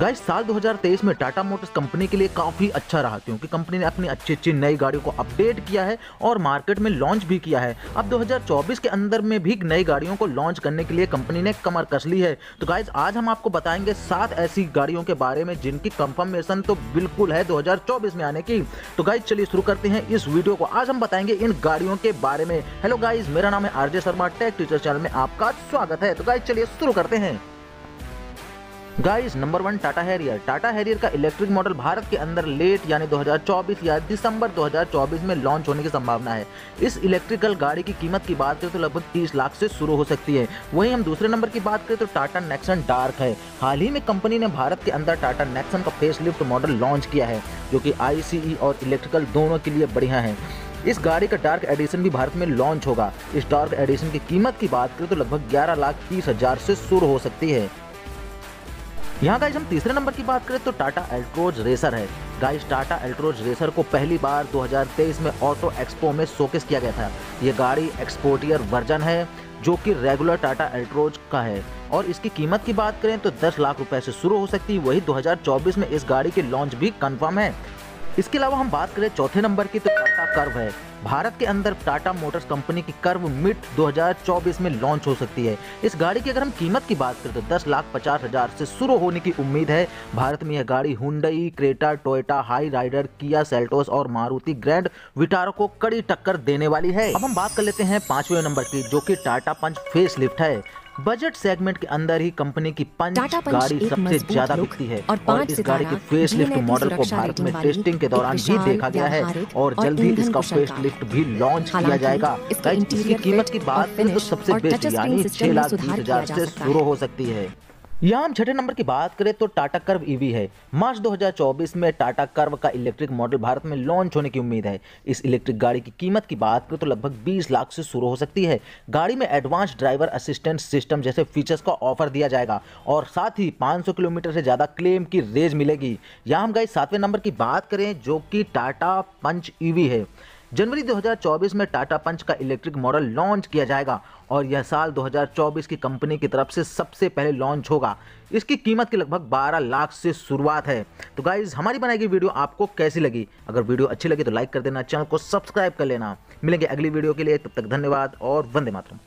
Guys साल 2023 में Tata Motors company के लिए काफ़ी अच्छा रहा, क्योंकि कंपनी ने अपनी अच्छी अच्छी नई गाड़ियों को अपडेट किया है और मार्केट में लॉन्च भी किया है। अब 2024 के अंदर में भी नई गाड़ियों को लॉन्च करने के लिए कंपनी ने कमर कस ली है। तो गाइस आज हम आपको बताएँगे सात ऐसी गाड़ियों के बारे में जिनकी कंफर्मेशन तो बिल्कुल है दो हज़ार चौबीस में आने की। तो गाइज़ चलिए शुरू करते हैं इस वीडियो को। आज हम बताएँगे इन गाड़ियों के बारे में। हेलो गाइज़ मेरा नाम है RJ Sharma tech teacher channel में आपका स्वागत है। तो गाइज़ चलिए शुरू करते हैं। Guys number one Tata Harrier Tata Harrier का इलेक्ट्रिक मॉडल भारत के अंदर लेट यानी 2024 या दिसंबर 2024 में लॉन्च होने की संभावना है। इस इलेक्ट्रिकल गाड़ी की कीमत की बात करें तो लगभग 30 लाख से शुरू हो सकती है। वहीं हम दूसरे नंबर की बात करें तो टाटा नेक्सन डार्क है। हाल ही में कंपनी ने भारत के अंदर टाटा नेक्सन का फेस मॉडल लॉन्च किया है, जो की आई और इलेक्ट्रिकल दोनों के लिए बढ़िया है। इस गाड़ी का डार्क एडिशन भी भारत में लॉन्च होगा। इस डार्क एडिशन की कीमत की बात करें तो लगभग ग्यारह लाख तीस हज़ार से शुरू हो सकती है। यहाँ गाइज़ हम तीसरे नंबर की बात करें तो टाटा एल्ट्रोज रेसर है। गाइज़ टाटा एल्ट्रोज रेसर को पहली बार 2023 में ऑटो एक्सपो में शोकेस किया गया था। ये गाड़ी एक्सपोर्टियर वर्जन है, जो कि रेगुलर टाटा एल्ट्रोज का है। और इसकी कीमत की बात करें तो 10 लाख रुपए से शुरू हो सकती है। वही 2024 में इस गाड़ी की लॉन्च भी कंफर्म है। इसके अलावा हम बात करें चौथे नंबर की तो टाटा कर्व है। भारत के अंदर टाटा मोटर्स कंपनी की कर्व मिड 2024 में लॉन्च हो सकती है। इस गाड़ी की अगर हम कीमत की बात करें तो दस लाख पचास हज़ार से शुरू होने की उम्मीद है। भारत में यह गाड़ी Hyundai, Creta, Toyota, Hyryder, Kia, Seltos और मारुति ग्रैंड विटारो को कड़ी टक्कर देने वाली है। अब हम बात कर लेते हैं पाँचवें नंबर की, जो की टाटा पंच फेस लिफ्ट है। बजट सेगमेंट के अंदर ही कंपनी की पंच गाड़ी सबसे ज़्यादा बिकती है। और, और इस गाड़ी के फेस लिफ्ट मॉडल को भारत में टेस्टिंग के दौरान भी देखा गया है और जल्द ही इसका फेस लिफ्ट भी लॉन्च किया जाएगा। इसकी कीमत की बात करें तो सबसे बेस्ट यानी छह लाख बीस हज़ार ऐसी शुरू हो सकती है। यहाँ हम छठे नंबर की बात करें तो टाटा कर्व ईवी है। मार्च 2024 में टाटा कर्व का इलेक्ट्रिक मॉडल भारत में लॉन्च होने की उम्मीद है। इस इलेक्ट्रिक गाड़ी की कीमत की बात करें तो लगभग 20 लाख से शुरू हो सकती है। गाड़ी में एडवांस ड्राइवर असिस्टेंट सिस्टम जैसे फीचर्स का ऑफ़र दिया जाएगा और साथ ही 500 किलोमीटर से ज़्यादा क्लेम की रेंज मिलेगी। यहाँ हम गाइस सातवें नंबर की बात करें जो कि टाटा पंच ईवी है। जनवरी 2024 में टाटा पंच का इलेक्ट्रिक मॉडल लॉन्च किया जाएगा और यह साल 2024 की कंपनी की तरफ़ से सबसे पहले लॉन्च होगा। इसकी कीमत की लगभग 12 लाख से शुरुआत है। तो गाइज़ हमारी बनाई गई वीडियो आपको कैसी लगी? अगर वीडियो अच्छी लगी तो लाइक कर देना, चैनल को सब्सक्राइब कर लेना। मिलेंगे अगली वीडियो के लिए, तब तक धन्यवाद और वंदे मातरम।